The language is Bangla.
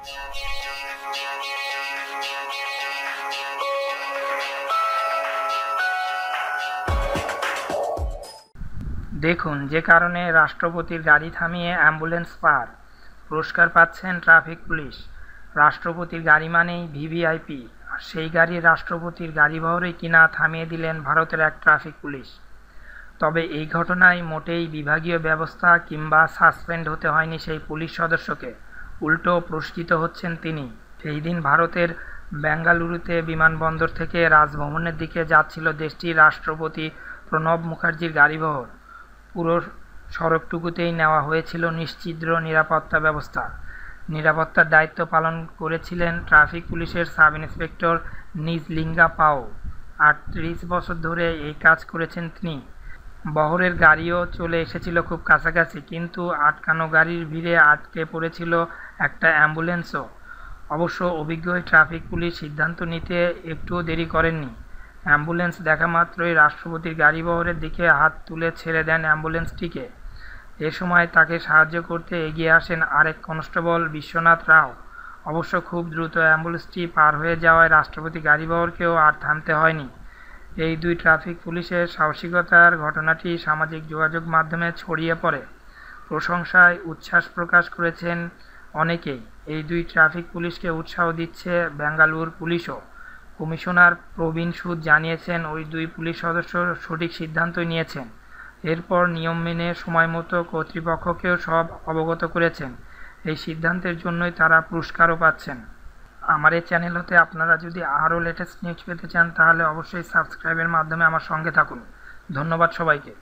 দেখুন, যে কারণে রাষ্ট্রপতির গাড়ি থামিয়ে অ্যাম্বুলেন্স পার। পুরস্কার পাচ্ছেন ট্রাফিক পুলিশ। রাষ্ট্রপতির গাড়ি মানেই ভিভিআইপি। আর সেই গাড়ি রাষ্ট্রপতির গাড়িবহরেই কিনা থামিয়ে দিলেন ভারতের এক ট্রাফিক পুলিশ। তবে এই ঘটনায় মোটেই বিভাগীয় ব্যবস্থা কিংবা সাসপেন্ড হতে হয়নি সেই পুলিশ সদস্যকে। উল্টো পুরস্কৃত হচ্ছেন তিনি। সেই দিন ভারতের বেঙ্গালুরুতে বিমানবন্দর থেকে রাজভবনের দিকে যাচ্ছিল দেশটির রাষ্ট্রপতি প্রণব মুখার্জির গাড়িবহর। পুরো সড়কটুকুতেই নেওয়া হয়েছিল নিশ্চিদ্র নিরাপত্তা ব্যবস্থা। নিরাপত্তার দায়িত্ব পালন করেছিলেন ট্রাফিক পুলিশের সাব ইন্সপেক্টর নিজলিঙ্গা পাও। আটত্রিশ বছর ধরে এই কাজ করেছেন তিনি। বহরের গাড়িও চলে এসেছিল খুব কাছাকাছি, কিন্তু আটকানো গাড়ির ভিড়ে আটকে পড়েছিল একটা অ্যাম্বুলেন্সও। অবশ্য অভিজ্ঞ ট্রাফিক পুলিশ সিদ্ধান্ত নিতে একটুও দেরি করেননি। অ্যাম্বুলেন্স দেখা মাত্রই রাষ্ট্রপতির গাড়ি বহরের দিকে হাত তুলে ছেড়ে দেন অ্যাম্বুলেন্সটিকে। এ সময় তাকে সাহায্য করতে এগিয়ে আসেন আরেক কনস্টেবল বিশ্বনাথ রাও। অবশ্য খুব দ্রুত অ্যাম্বুলেন্সটি পার হয়ে যাওয়ায় রাষ্ট্রপতি গাড়িবহরকেও আর থামতে হয়নি। এই দুই ট্রাফিক পুলিশের সাহসিকতার ঘটনাটি সামাজিক যোগাযোগ মাধ্যমে ছড়িয়ে পড়ে। প্রশংসায় উচ্ছ্বাস প্রকাশ করেছেন অনেকেই। এই দুই ট্রাফিক পুলিশকে উৎসাহ দিচ্ছে বেঙ্গালুর পুলিশও। কমিশনার প্রবীণ সুদ জানিয়েছেন ওই দুই পুলিশ সদস্য সঠিক সিদ্ধান্ত নিয়েছেন। এরপর নিয়ম মেনে সময়মতো কর্তৃপক্ষকেও সব অবগত করেছেন। এই সিদ্ধান্তের জন্যই তারা পুরস্কারও পাচ্ছেন। আমার এই চ্যানেল হতে আপনারা যদি আরও লেটেস্ট নিউজ পেতে চান, তাহলে অবশ্যই সাবস্ক্রাইবের মাধ্যমে আমার সঙ্গে থাকুন। ধন্যবাদ সবাইকে।